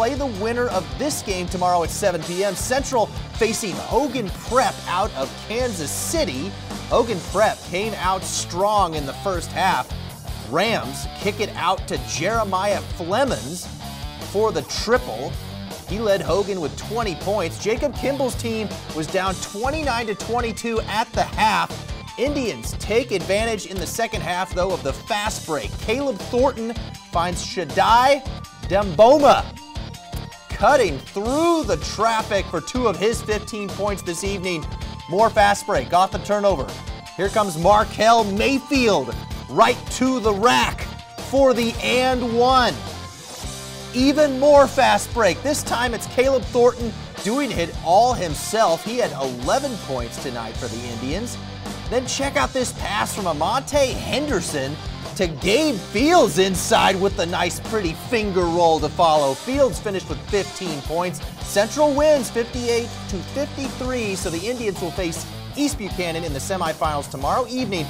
play the winner of this game tomorrow at 7 p.m. Central facing Hogan Prep out of Kansas City. Hogan Prep came out strong in the first half. Rams kick it out to Jeremiah Flemons for the triple. He led Hogan with 20 points. Jacob Kimball's team was down 29 to 22 at the half. Indians take advantage in the second half, though, of the fast break. Caleb Thornton finds Shaddai Demboma cutting through the traffic for two of his 15 points this evening. More fast break, got the turnover. Here comes Markel Mayfield right to the rack for the and one. Even more fast break. This time it's Caleb Thornton doing it all himself. He had 11 points tonight for the Indians. Then check out this pass from Amante Henderson to Gabe Fields inside with a nice pretty finger roll to follow. Fields finished with 15 points. Central wins 58 to 53, so the Indians will face East Buchanan in the semifinals tomorrow evening.